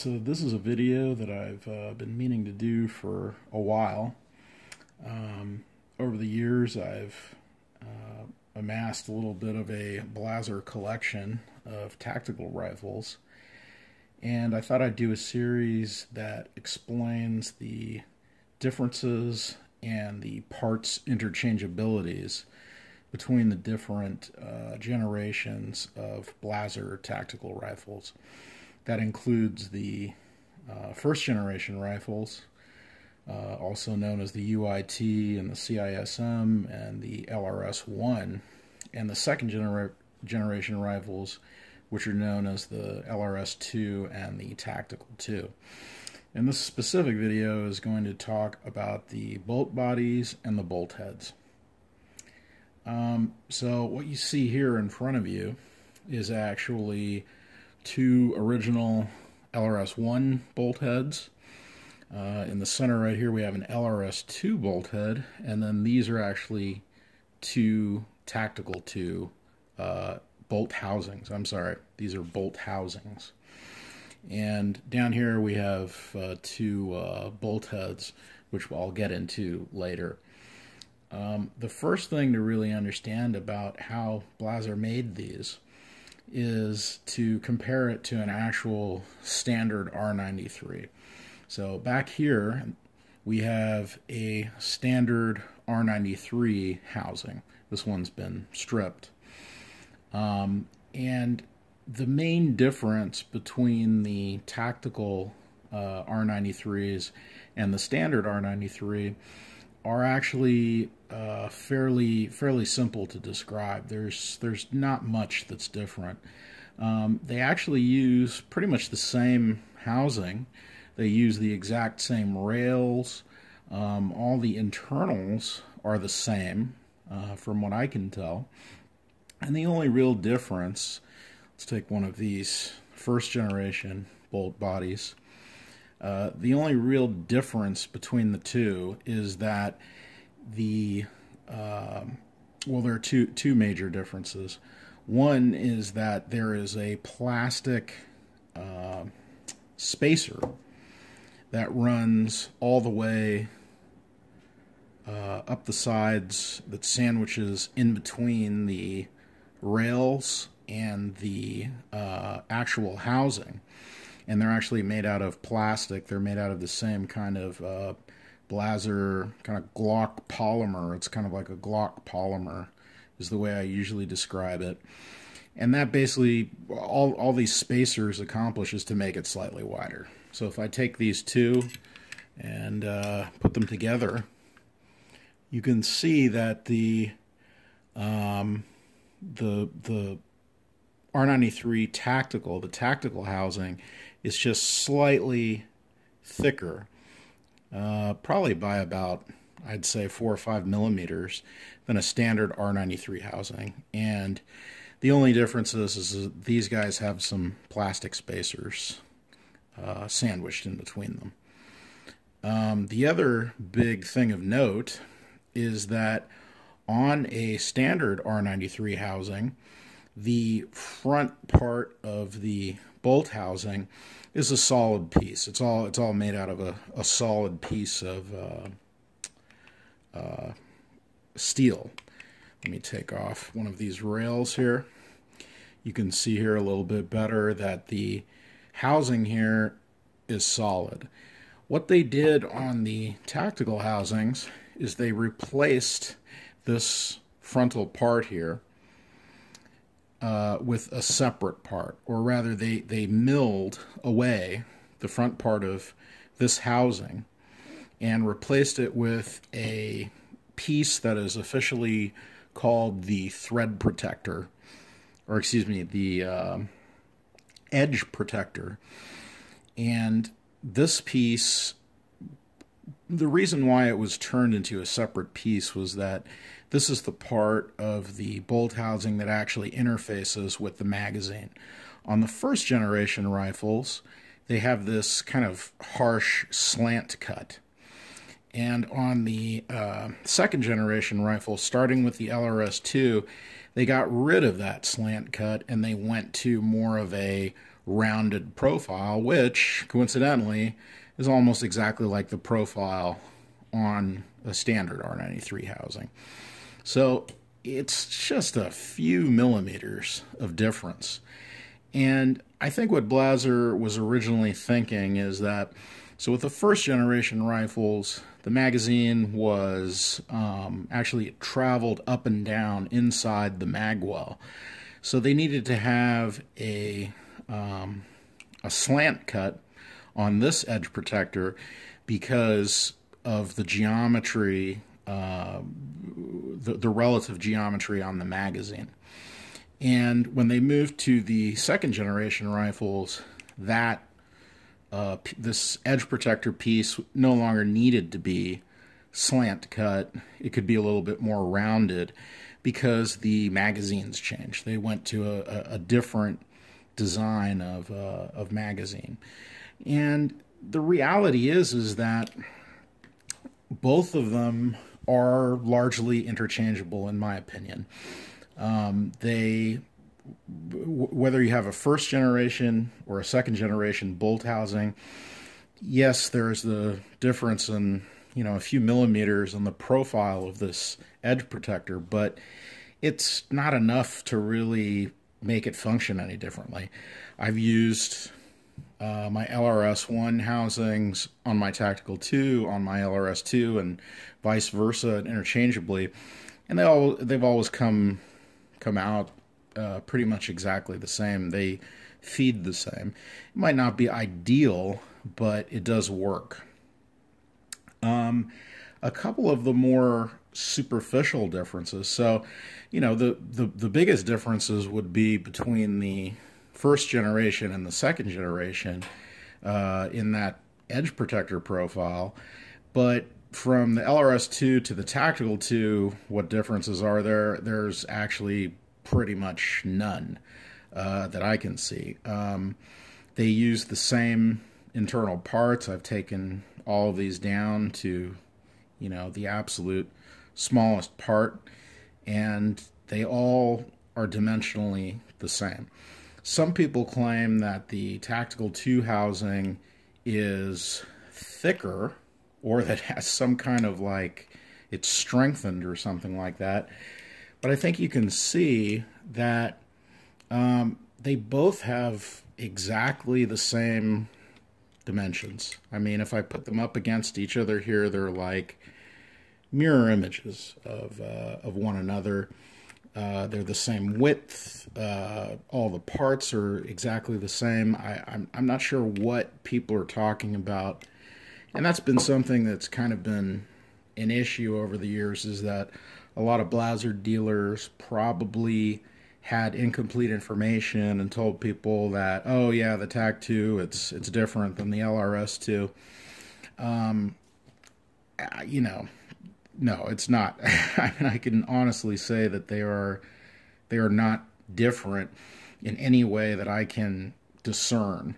So this is a video that I've uh, been meaning to do for a while. Um, over the years, I've uh, amassed a little bit of a Blaser collection of tactical rifles, and I thought I'd do a series that explains the differences and the parts interchangeabilities between the different uh, generations of Blaser tactical rifles. That includes the uh, first generation rifles, uh, also known as the UIT and the CISM and the LRS 1, and the second genera- generation rifles, which are known as the LRS 2 and the Tactical 2. And this specific video is going to talk about the bolt bodies and the bolt heads. Um, so, what you see here in front of you is actually two original LRS-1 bolt heads. Uh, in the center right here we have an LRS-2 bolt head, and then these are actually two Tactical 2 uh, bolt housings. I'm sorry, these are bolt housings. And down here we have uh, two uh, bolt heads, which I'll get into later. Um, the first thing to really understand about how Blaser made these is to compare it to an actual standard R93. So back here, we have a standard R93 housing. This one's been stripped. Um, and the main difference between the tactical uh, R93s and the standard R93 are actually uh, fairly fairly simple to describe. There's there's not much that's different. Um, they actually use pretty much the same housing. They use the exact same rails. Um, all the internals are the same, uh, from what I can tell. And the only real difference, let's take one of these first generation bolt bodies. Uh, the only real difference between the two is that the uh, well, there are two two major differences. One is that there is a plastic uh, spacer that runs all the way uh, up the sides that sandwiches in between the rails and the uh, actual housing and they're actually made out of plastic. They're made out of the same kind of uh, Blaser kind of Glock polymer. It's kind of like a Glock polymer, is the way I usually describe it. And that basically all all these spacers accomplish is to make it slightly wider. So if I take these two and uh, put them together, you can see that the um, the the R93 tactical, the tactical housing, is just slightly thicker, uh, probably by about, I'd say, four or five millimeters than a standard R93 housing. And the only difference is, is these guys have some plastic spacers uh, sandwiched in between them. Um, the other big thing of note is that on a standard R93 housing, the front part of the bolt housing is a solid piece. It's all it's all made out of a, a solid piece of uh, uh, steel. Let me take off one of these rails here. You can see here a little bit better that the housing here is solid. What they did on the tactical housings is they replaced this frontal part here uh, with a separate part, or rather, they, they milled away the front part of this housing and replaced it with a piece that is officially called the thread protector, or excuse me, the uh, edge protector. And this piece, the reason why it was turned into a separate piece was that this is the part of the bolt housing that actually interfaces with the magazine. On the first generation rifles, they have this kind of harsh slant cut. And on the uh, second generation rifle, starting with the LRS 2, they got rid of that slant cut and they went to more of a rounded profile, which coincidentally is almost exactly like the profile on a standard R93 housing. So it's just a few millimeters of difference. And I think what Blaser was originally thinking is that so with the first generation rifles, the magazine was um, actually traveled up and down inside the magwell. So they needed to have a um, a slant cut on this edge protector because of the geometry, uh, the, the relative geometry on the magazine. And when they moved to the second generation rifles, that uh, this edge protector piece no longer needed to be slant cut. It could be a little bit more rounded because the magazines changed. They went to a, a different design of uh, of magazine, and the reality is is that both of them are largely interchangeable, in my opinion. Um, they whether you have a first generation or a second generation bolt housing, yes, there's the difference in you know a few millimeters on the profile of this edge protector, but it's not enough to really make it function any differently. I've used uh, my LRS1 housings on my Tactical 2, on my LRS2, and vice versa, and interchangeably, and they all they've always come come out uh, pretty much exactly the same. They feed the same. It might not be ideal, but it does work. Um, a couple of the more superficial differences. So, you know, the, the, the biggest differences would be between the first generation and the second generation uh, in that edge protector profile. But from the LRS2 to the Tactical 2, what differences are there? There's actually pretty much none uh, that I can see. Um, they use the same internal parts. I've taken all of these down to, you know, the absolute smallest part, and they all are dimensionally the same. Some people claim that the Tactical 2 housing is thicker or that has some kind of like it's strengthened or something like that. But I think you can see that um, they both have exactly the same dimensions. I mean, if I put them up against each other here, they're like mirror images of uh, of one another. Uh, they're the same width. Uh, all the parts are exactly the same. I, I'm I'm not sure what people are talking about, and that's been something that's kind of been an issue over the years. Is that a lot of Blaser dealers probably had incomplete information and told people that oh yeah the TAC 2 it's it's different than the LRS 2 um, you know no, it's not. I mean, I can honestly say that they are they are not different in any way that I can discern.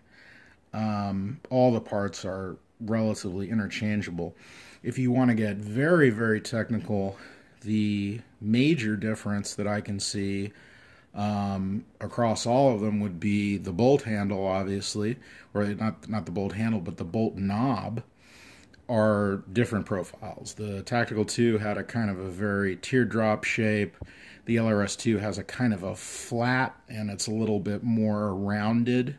Um, all the parts are relatively interchangeable. If you want to get very, very technical, the major difference that I can see um, across all of them would be the bolt handle, obviously, or not not the bolt handle, but the bolt knob are different profiles. The Tactical 2 had a kind of a very teardrop shape. The LRS 2 has a kind of a flat and it's a little bit more rounded.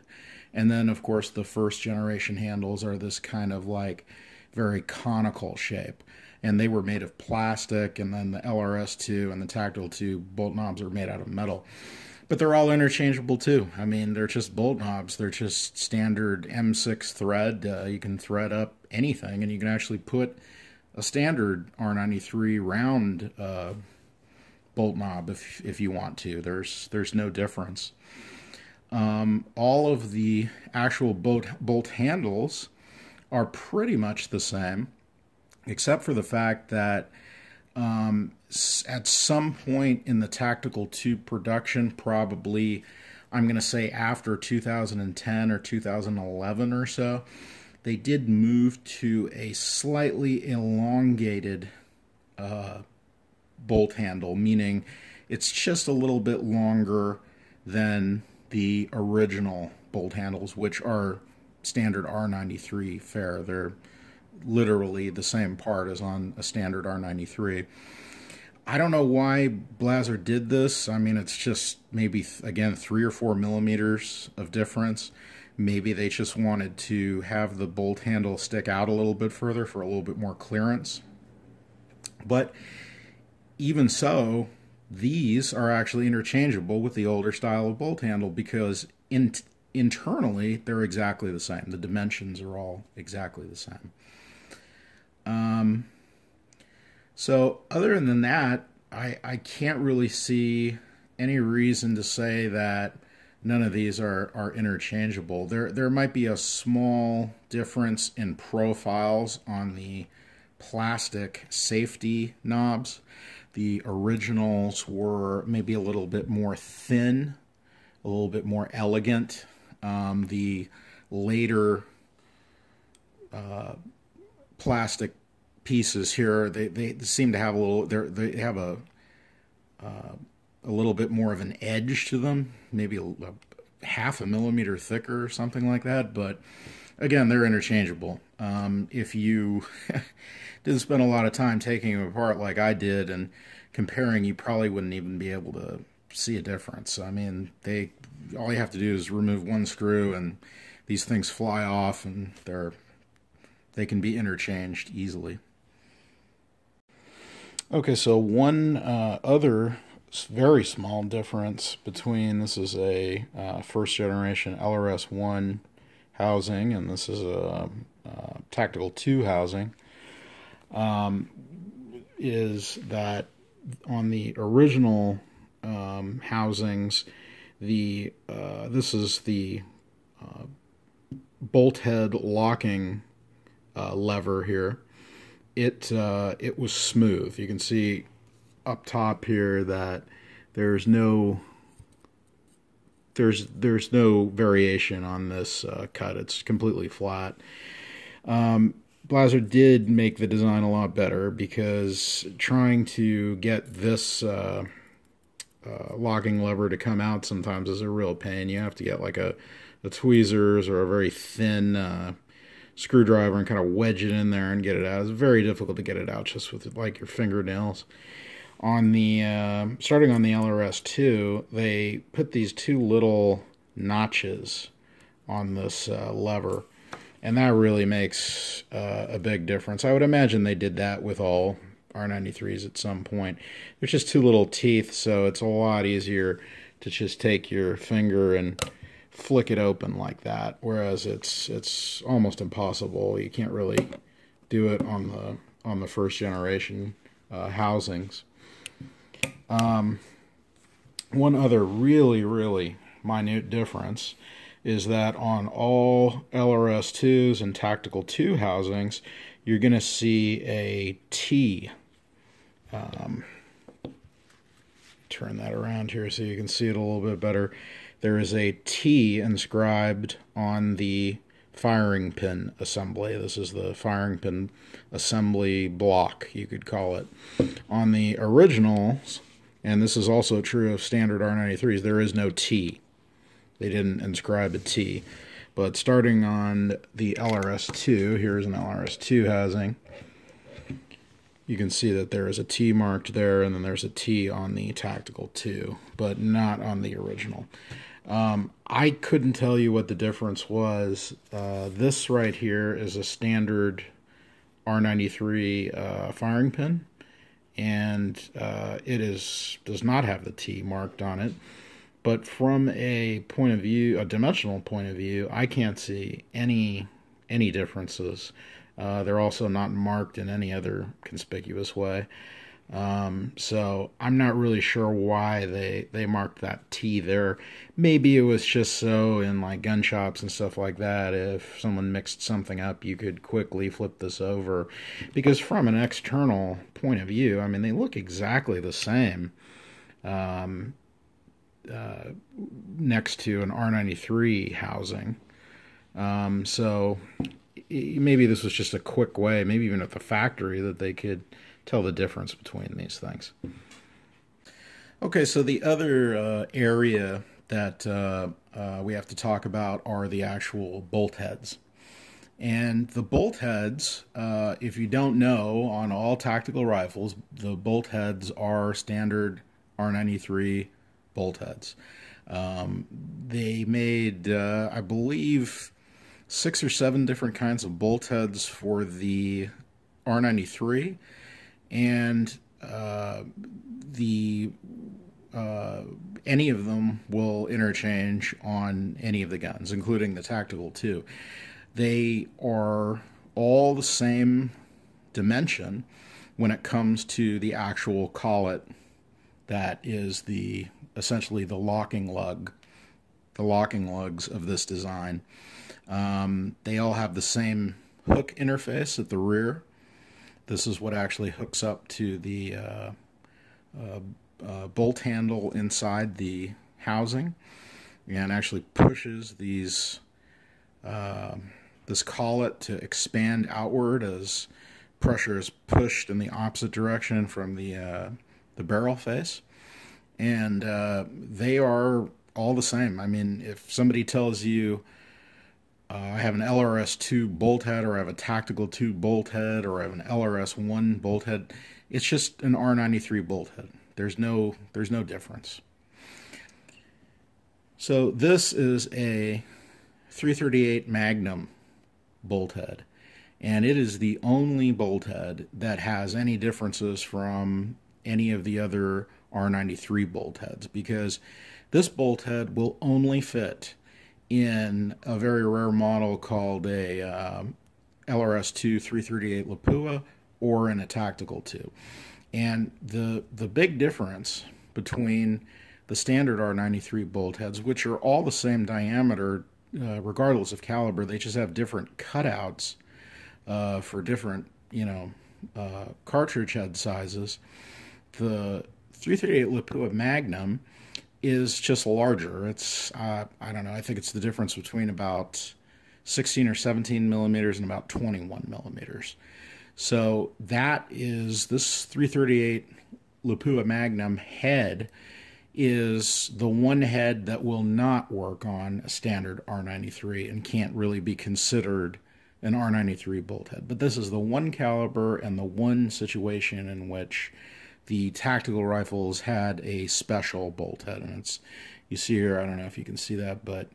And then, of course, the first generation handles are this kind of like very conical shape. And they were made of plastic, and then the LRS 2 and the Tactical 2 bolt knobs are made out of metal but they're all interchangeable too. I mean, they're just bolt knobs. They're just standard M6 thread. Uh, you can thread up anything, and you can actually put a standard R93 round uh, bolt knob if if you want to. There's there's no difference. Um, all of the actual bolt bolt handles are pretty much the same, except for the fact that um, at some point in the Tactical 2 production, probably I'm going to say after 2010 or 2011 or so, they did move to a slightly elongated uh, bolt handle, meaning it's just a little bit longer than the original bolt handles, which are standard R93 fair. They're literally the same part as on a standard R93. I don't know why Blaser did this. I mean, it's just maybe, again, three or four millimeters of difference. Maybe they just wanted to have the bolt handle stick out a little bit further for a little bit more clearance. But even so, these are actually interchangeable with the older style of bolt handle because in, internally they're exactly the same. The dimensions are all exactly the same. Um, so other than that, I, I can't really see any reason to say that none of these are, are interchangeable. There there might be a small difference in profiles on the plastic safety knobs. The originals were maybe a little bit more thin, a little bit more elegant. Um, the later uh, plastic pieces here, they, they seem to have a little, they have a, uh, a little bit more of an edge to them, maybe a, a half a millimeter thicker or something like that. But again, they're interchangeable. Um, if you didn't spend a lot of time taking them apart like I did and comparing, you probably wouldn't even be able to see a difference. I mean, they all you have to do is remove one screw and these things fly off and they're they can be interchanged easily. Okay, so one uh, other very small difference between this is a uh, first generation LRS 1 housing and this is a, a Tactical 2 housing um, is that on the original um, housings, the uh, this is the uh, bolt head locking uh, lever here. It uh, it was smooth. You can see up top here that there's no there's there's no variation on this uh, cut. It's completely flat. Um, Blaser did make the design a lot better because trying to get this uh, uh, locking lever to come out sometimes is a real pain. You have to get like a, a tweezers or a very thin uh, screwdriver and kind of wedge it in there and get it out. It's very difficult to get it out just with like your fingernails. On the uh, starting on the LRS2, they put these two little notches on this uh, lever, and that really makes uh, a big difference. I would imagine they did that with all R93s at some point. There's just two little teeth, so it's a lot easier to just take your finger and flick it open like that. Whereas it's it's almost impossible. You can't really do it on the on the first generation uh, housings. Um, one other really really minute difference is that on all LRS2s and Tactical 2 housings, you're going to see a T. Um, turn that around here so you can see it a little bit better there is a T inscribed on the firing pin assembly. This is the firing pin assembly block, you could call it. On the originals, and this is also true of standard R93s, there is no T. They didn't inscribe a T. But starting on the LRS2, here's an LRS2 housing, you can see that there is a T marked there, and then there's a T on the Tactical 2, but not on the original. Um, I couldn't tell you what the difference was. Uh, this right here is a standard R93 uh, firing pin, and uh, it is does not have the T marked on it. But from a point of view, a dimensional point of view, I can't see any any differences. Uh, they're also not marked in any other conspicuous way. Um, so I'm not really sure why they they marked that T there. Maybe it was just so in like gun shops and stuff like that. If someone mixed something up, you could quickly flip this over, because from an external point of view, I mean they look exactly the same. Um, uh, next to an R93 housing. Um, so maybe this was just a quick way, maybe even at the factory, that they could tell the difference between these things. Okay, so the other uh, area that uh, uh, we have to talk about are the actual bolt heads. And the bolt heads, uh, if you don't know, on all tactical rifles, the bolt heads are standard R93 bolt heads. Um, they made, uh, I believe, six or seven different kinds of bolt heads for the R93, and uh, the uh, any of them will interchange on any of the guns, including the tactical too. They are all the same dimension when it comes to the actual collet that is the essentially the locking lug, the locking lugs of this design. Um, they all have the same hook interface at the rear. This is what actually hooks up to the uh, uh, uh, bolt handle inside the housing and actually pushes these uh, this collet to expand outward as pressure is pushed in the opposite direction from the uh, the barrel face, and uh, they are all the same. I mean, if somebody tells you uh, I have an LRS two bolt head, or I have a tactical two bolt head, or I have an LRS one bolt head, it's just an R93 bolt head. There's no there's no difference. So this is a 338 Magnum bolt head, and it is the only bolt head that has any differences from any of the other R93 bolt heads because this bolt head will only fit in a very rare model called a um, LRS2 338 Lapua or in a tactical 2. And the the big difference between the standard R93 bolt heads, which are all the same diameter uh, regardless of caliber, they just have different cutouts uh, for different, you know, uh, cartridge head sizes. The 338 Lapua Magnum is just larger. It's uh, I don't know. I think it's the difference between about 16 or 17 millimeters and about 21 millimeters. So that is this 338 Lapua Magnum head is the one head that will not work on a standard R93 and can't really be considered an R93 bolt head. But this is the one caliber and the one situation in which the tactical rifles had a special bolt head. And it's, you see here, I don't know if you can see that, but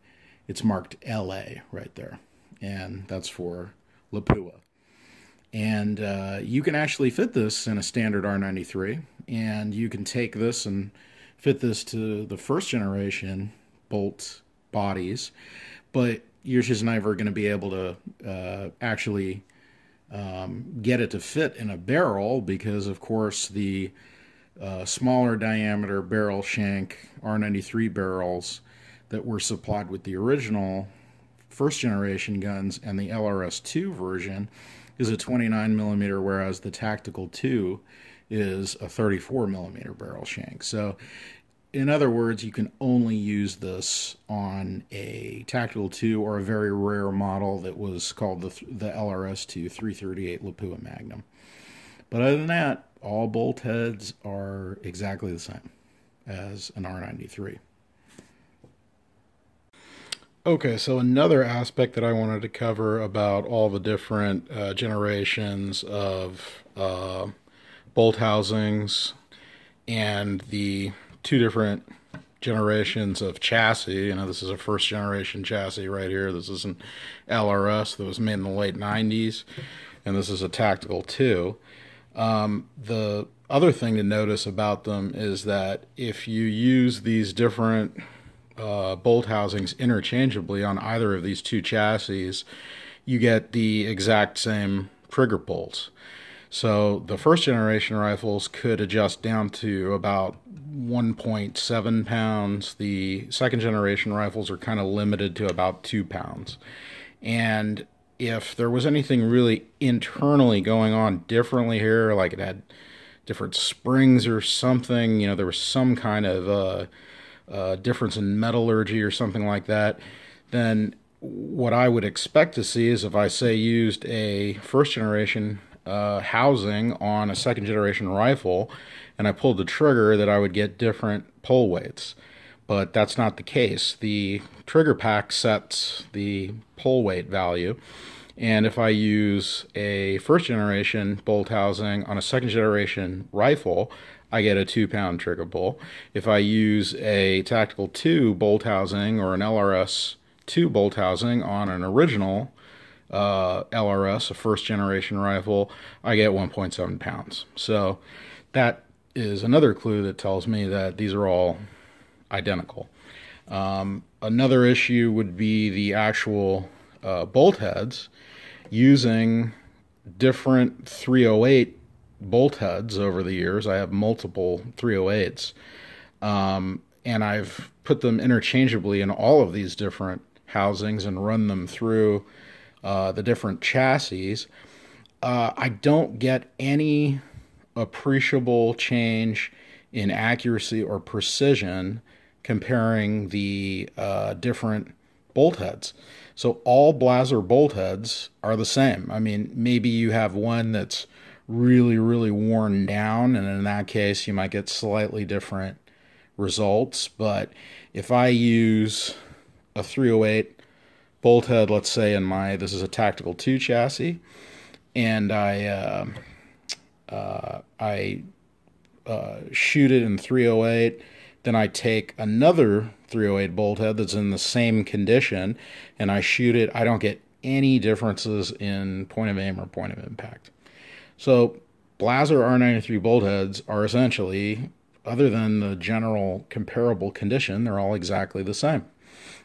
it's marked LA right there. And that's for Lapua. And uh, you can actually fit this in a standard R93, and you can take this and fit this to the first generation bolt bodies, but you're just never going to be able to uh, actually um, get it to fit in a barrel because, of course, the uh, smaller diameter barrel shank R93 barrels that were supplied with the original first generation guns and the LRS 2 version is a 29 millimeter, whereas the Tactical 2 is a 34 millimeter barrel shank. So, in other words, you can only use this on a Tactical 2 or a very rare model that was called the, the LRS 2 338 Lapua Magnum. But other than that, all bolt heads are exactly the same as an R93. Okay, so another aspect that I wanted to cover about all the different uh, generations of uh, bolt housings and the two different generations of chassis. You know, this is a first generation chassis right here. This is an LRS that was made in the late 90s, and this is a tactical 2. Um, the other thing to notice about them is that if you use these different uh, bolt housings interchangeably on either of these two chassis, you get the exact same trigger bolts. So the first generation rifles could adjust down to about 1.7 pounds. The second generation rifles are kind of limited to about 2 pounds. And if there was anything really internally going on differently here, like it had different springs or something, you know, there was some kind of uh, uh, difference in metallurgy or something like that, then what I would expect to see is if I say used a first generation uh, housing on a second generation rifle and I pulled the trigger that I would get different pull weights. but that's not the case. The trigger pack sets the pull weight value. And if I use a first generation bolt housing on a second generation rifle, I get a two pound trigger pull. If I use a Tactical 2 bolt housing or an LRS 2 bolt housing on an original uh, LRS, a first generation rifle, I get 1.7 pounds. So that is another clue that tells me that these are all identical. Um, another issue would be the actual uh, bolt heads using different 308 bolt heads over the years. I have multiple 308s. Um, and I've put them interchangeably in all of these different housings and run them through uh, the different chassis. Uh, I don't get any appreciable change in accuracy or precision comparing the uh, different bolt heads. So all Blaser bolt heads are the same. I mean, maybe you have one that's really, really worn down, and in that case, you might get slightly different results. But if I use a 308 bolt head, let's say in my this is a Tactical 2 chassis, and I uh, uh, I uh, shoot it in 308 then I take another 308 bolt head that's in the same condition and I shoot it. I don't get any differences in point of aim or point of impact. So Blaser R93 bolt heads are essentially, other than the general comparable condition, they're all exactly the same.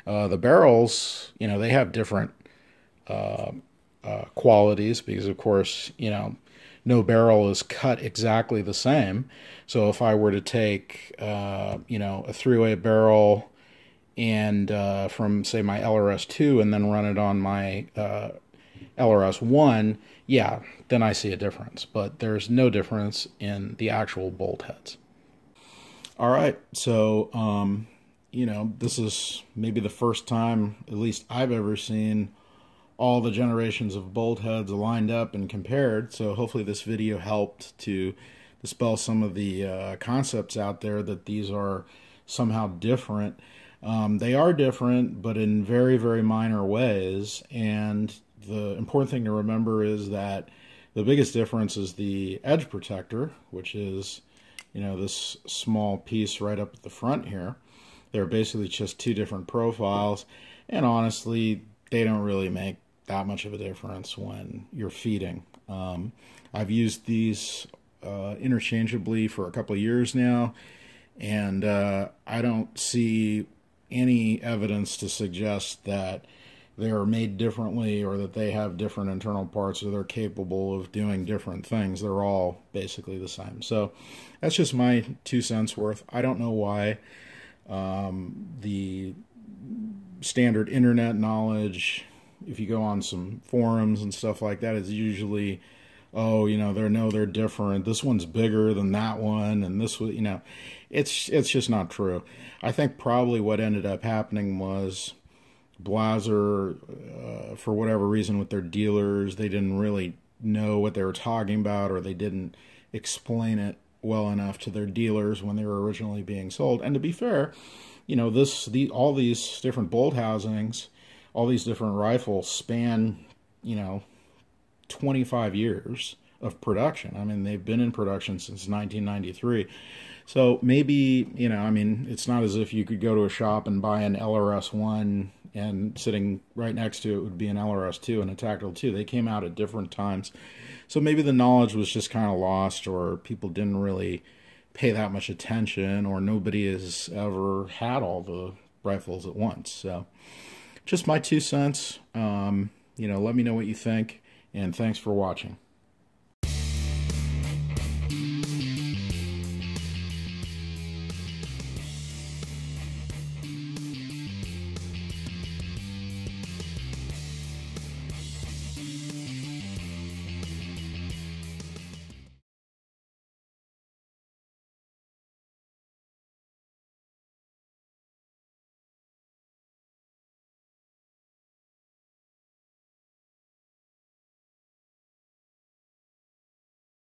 Uh, the barrels, you know, they have different uh, uh, qualities because, of course, you know, no barrel is cut exactly the same. So if I were to take, uh, you know, a three-way barrel and uh, from say my LRS2 and then run it on my uh, LRS1, yeah, then I see a difference. But there's no difference in the actual bolt heads. All right, so um, you know this is maybe the first time, at least I've ever seen all the generations of bolt heads lined up and compared. So hopefully this video helped to dispel some of the uh, concepts out there that these are somehow different. Um, they are different, but in very, very minor ways. And the important thing to remember is that the biggest difference is the edge protector, which is, you know, this small piece right up at the front here. They're basically just two different profiles. And honestly, they don't really make that much of a difference when you're feeding. Um, I've used these uh, interchangeably for a couple of years now, and uh, I don't see any evidence to suggest that they are made differently or that they have different internal parts or they're capable of doing different things. They're all basically the same. So that's just my two cents worth. I don't know why um, the standard internet knowledge if you go on some forums and stuff like that, it's usually, oh, you know, they're no, they're different. This one's bigger than that one, and this was, you know, it's it's just not true. I think probably what ended up happening was Blaser, uh, for whatever reason, with their dealers, they didn't really know what they were talking about, or they didn't explain it well enough to their dealers when they were originally being sold. And to be fair, you know, this the all these different bolt housings all these different rifles span, you know, 25 years of production. I mean, they've been in production since 1993. So maybe, you know, I mean, it's not as if you could go to a shop and buy an LRS 1 and sitting right next to it would be an LRS 2 and a Tactical 2. They came out at different times. So maybe the knowledge was just kind of lost or people didn't really pay that much attention or nobody has ever had all the rifles at once. So just my two cents. Um, you know, let me know what you think, and thanks for watching.